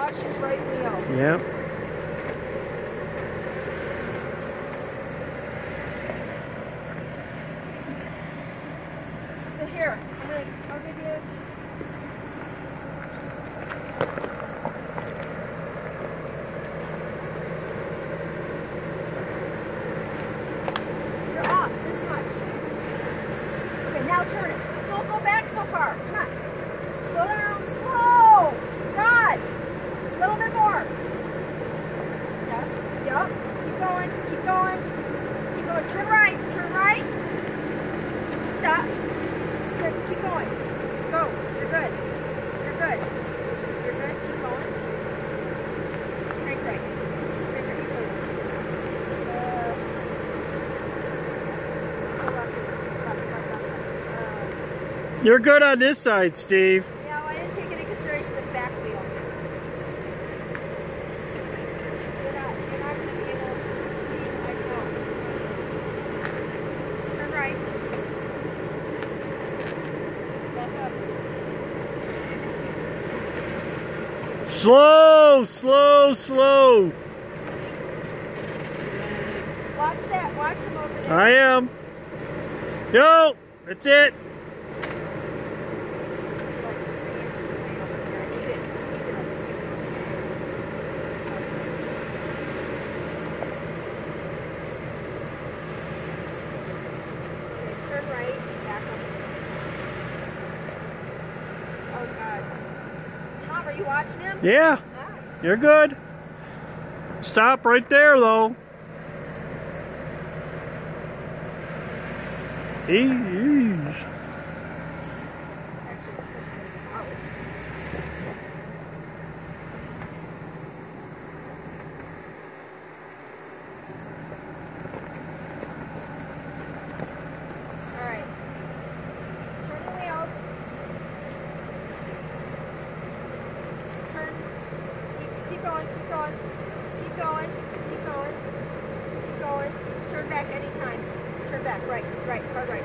Watch his right wheel. Yep. So here, I'm gonna, I'll give you. You're off this much. Okay, now turn it. Don't go back so far. Come on. Slow down. Slow. God. A little bit more. Yep. Yep. Keep going. Keep going. Keep going. Turn right. Turn right. Stop. Straight. Keep going. Go. You're good. You're good. You're good. Keep going. Crank right. Crank right. Keep going. Uh, go left. Left, left, left. Uh, You're good on this side, Steve. yeah, well, I didn't take into consideration the back wheel. You're not, you're not going to be able to see, I know. Turn right. Back up. Slow, slow, slow. Watch that. Watch him over there. I am. Yo, that's it. Turn right, back up. Oh God. Tom, are you watching him? Yeah, Ah. you're good. Stop right there, though. Ease. Alright. Turn the wheels. Turn. Keep, going, keep going. Keep going, keep going. Keep going. Turn back anytime. Turn back, right, right, hard right.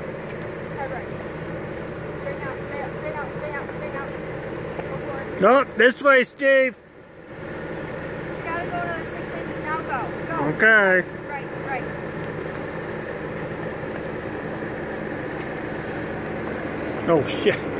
Hard right. Straight out, straight out, straight out, straight out, straight out. Go for it. Go this way, Steve. You gotta go to the six inches. Now go. Go. Okay. Right, right. Oh, shit.